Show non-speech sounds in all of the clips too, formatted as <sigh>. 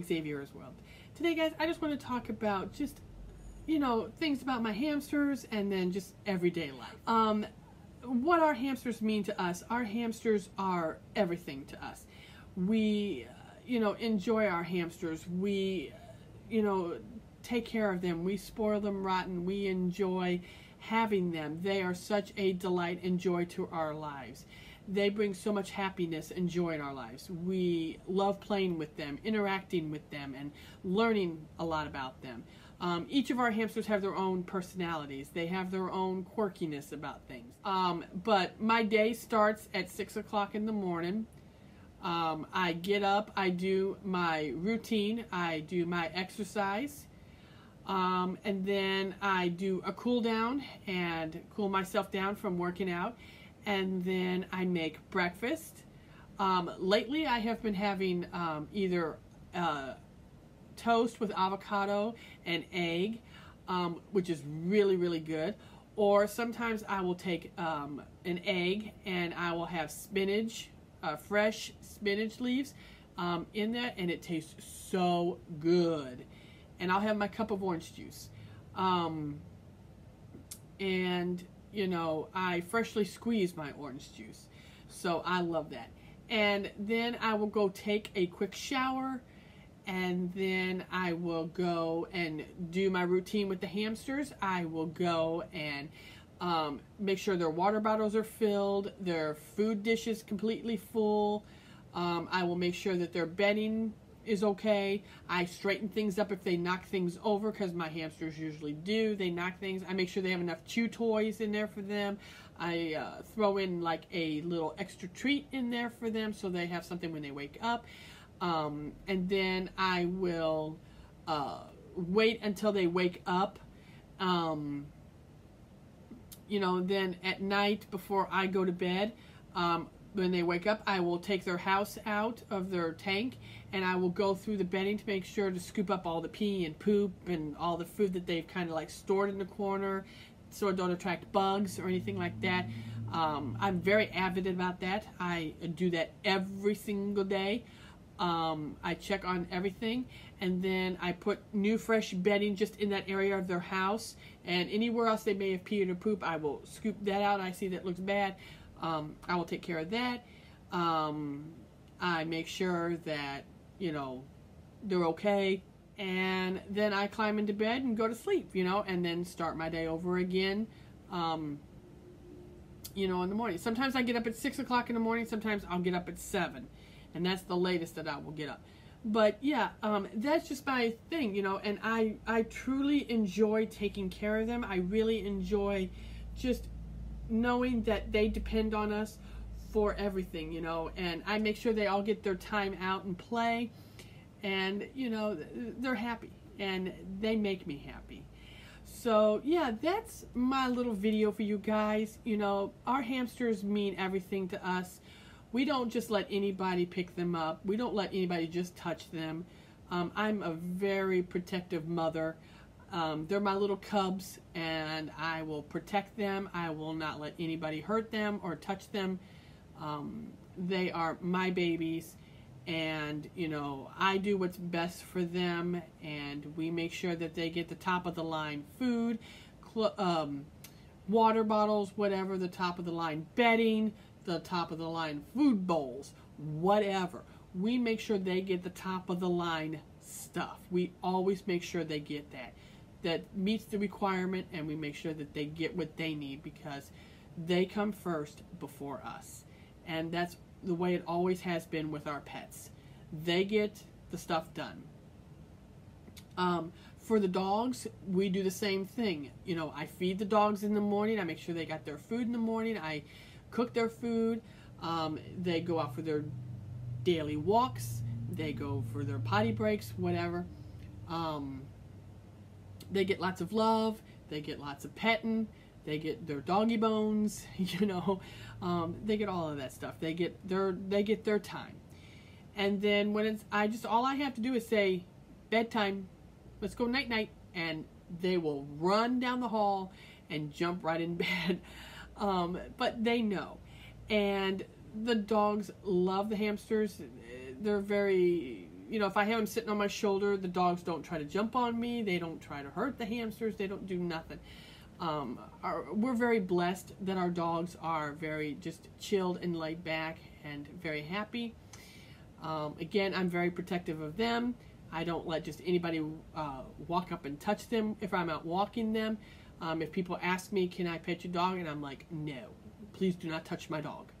Xaviera's World. Today, guys, I just want to talk about just, you know, things about my hamsters and then just everyday life. Um, what our hamsters mean to us. Our hamsters are everything to us. We, you know, enjoy our hamsters. We, you know, take care of them. We spoil them rotten. We enjoy having them. They are such a delight and joy to our lives. They bring so much happiness and joy in our lives. We love playing with them, interacting with them, and learning a lot about them. Um, each of our hamsters have their own personalities. They have their own quirkiness about things. Um, but my day starts at 6 o'clock in the morning. Um, I get up, I do my routine, I do my exercise, um, and then I do a cool down and cool myself down from working out. And then I make breakfast. Um, lately, I have been having um, either uh, toast with avocado and egg, um, which is really, really good. Or sometimes I will take um, an egg and I will have spinach, uh, fresh spinach leaves um, in that, and it tastes so good and I'll have my cup of orange juice. Um, and, you know, I freshly squeeze my orange juice. So I love that. And then I will go take a quick shower and then I will go and do my routine with the hamsters. I will go and um, make sure their water bottles are filled, their food dishes completely full. Um, I will make sure that their bedding is okay. I straighten things up if they knock things over because my hamsters usually do. They knock things. I make sure they have enough chew toys in there for them. I uh, throw in like a little extra treat in there for them so they have something when they wake up. Um, and then I will uh, wait until they wake up. Um, you know, then at night before I go to bed, um, when they wake up, I will take their house out of their tank and I will go through the bedding to make sure to scoop up all the pee and poop and all the food that they've kind of like stored in the corner so it don't attract bugs or anything like that. Um, I'm very avid about that. I do that every single day. Um, I check on everything and then I put new fresh bedding just in that area of their house and anywhere else they may have peed or poop I will scoop that out. I see that looks bad. Um, I will take care of that. Um, I make sure that, you know, they're okay. And then I climb into bed and go to sleep, you know, and then start my day over again, um, you know, in the morning. Sometimes I get up at 6 o'clock in the morning. Sometimes I'll get up at 7. And that's the latest that I will get up. But yeah, um, that's just my thing, you know, and I, I truly enjoy taking care of them. I really enjoy just knowing that they depend on us for everything, you know, and I make sure they all get their time out and play, and you know, they're happy and they make me happy. So, yeah, that's my little video for you guys. You know, our hamsters mean everything to us. We don't just let anybody pick them up. We don't let anybody just touch them. Um, I'm a very protective mother. Um, they're my little cubs, and I will protect them. I will not let anybody hurt them or touch them. Um, they are my babies, and you know I do what's best for them, and we make sure that they get the top of the line food, um, water bottles, whatever the top of the line bedding, the top of the line food bowls, whatever. We make sure they get the top of the line stuff. We always make sure they get that that meets the requirement and we make sure that they get what they need because they come first before us. And that's the way it always has been with our pets. They get the stuff done. Um, for the dogs, we do the same thing. You know, I feed the dogs in the morning. I make sure they got their food in the morning. I cook their food. Um, they go out for their daily walks. They go for their potty breaks, whatever. They get lots of love, they get lots of petting, they get their doggy bones, <laughs> you know, um, they get all of that stuff. They get their they get their time, and then when it's I just all I have to do is say bedtime, let's go night night, and they will run down the hall and jump right in <laughs> bed. Um, but they know, and the dogs love the hamsters. They're very you know, if I have them sitting on my shoulder, the dogs don't try to jump on me. They don't try to hurt the hamsters. They don't do nothing. Um, our, we're very blessed that our dogs are very just chilled and laid back and very happy. Um, again, I'm very protective of them. I don't let just anybody uh, walk up and touch them if I'm out walking them. Um, if people ask me, can I pet your dog? And I'm like, no, please do not touch my dog.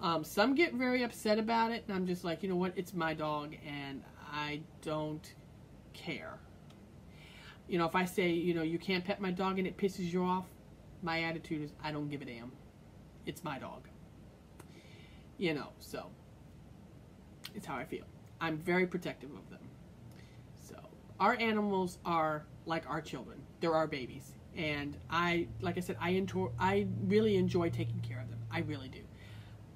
Um, some get very upset about it, and I'm just like, you know what, it's my dog, and I don't care. You know, if I say, you know, you can't pet my dog and it pisses you off, my attitude is, I don't give a damn. It's my dog. You know, so it's how I feel. I'm very protective of them. So, our animals are like our children. They're our babies. And I, like I said, I enjoy, I really enjoy taking care of them. I really do.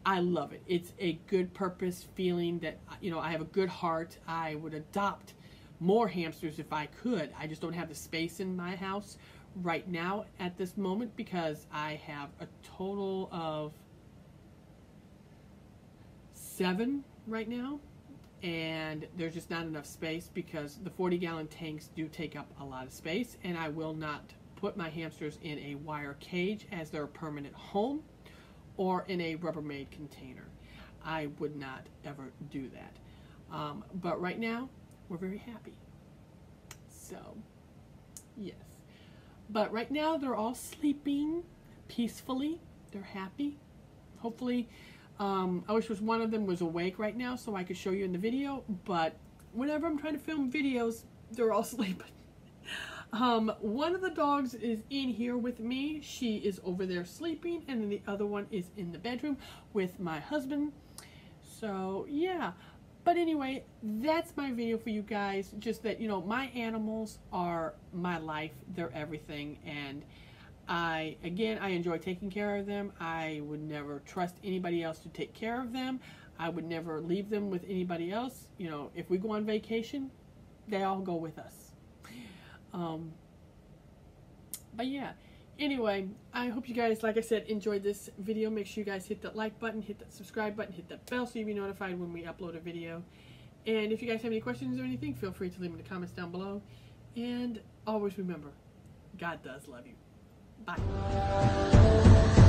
I love it. It's a good purpose feeling that, you know, I have a good heart. I would adopt more hamsters if I could. I just don't have the space in my house right now at this moment because I have a total of seven right now and there's just not enough space because the 40 gallon tanks do take up a lot of space and I will not put my hamsters in a wire cage as their permanent home or in a Rubbermaid container. I would not ever do that. Um, but right now, we're very happy. So, yes. But right now, they're all sleeping peacefully. They're happy. Hopefully, um, I wish was one of them was awake right now so I could show you in the video. But whenever I'm trying to film videos, they're all <laughs> sleeping. Um, one of the dogs is in here with me. She is over there sleeping, and then the other one is in the bedroom with my husband. So, yeah. But anyway, that's my video for you guys. Just that, you know, my animals are my life. They're everything. And I, again, I enjoy taking care of them. I would never trust anybody else to take care of them. I would never leave them with anybody else. You know, if we go on vacation, they all go with us. Um, but yeah, anyway, I hope you guys, like I said, enjoyed this video. Make sure you guys hit that like button, hit that subscribe button, hit that bell so you'll be notified when we upload a video. And if you guys have any questions or anything, feel free to leave them in the comments down below. And always remember, God does love you. Bye.